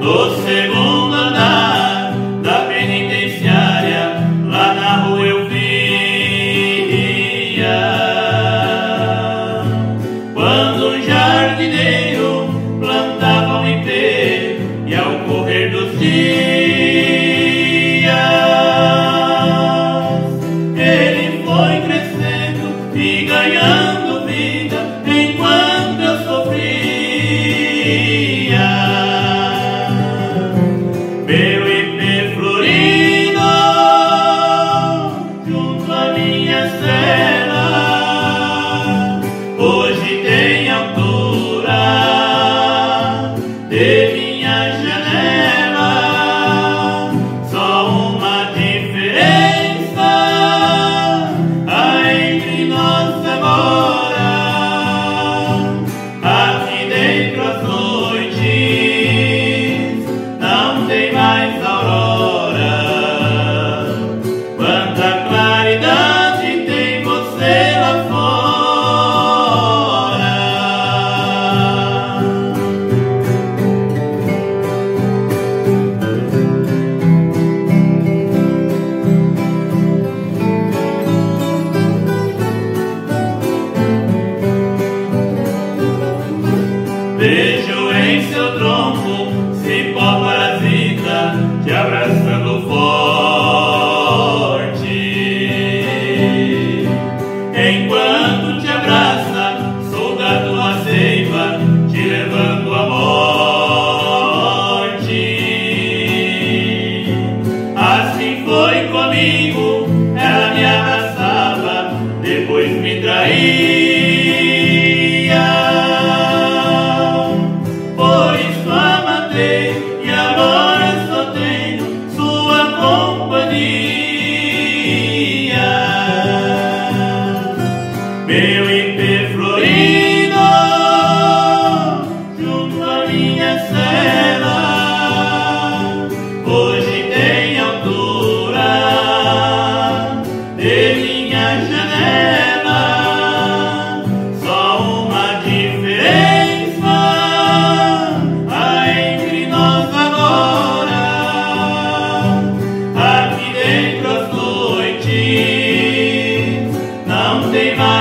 Doce hoje te abraçando forte. Enquanto te abraça, soldado a tua seiva, te levando à morte. Assim foi comigo, ela me abraçava, depois me traía. Sunday night.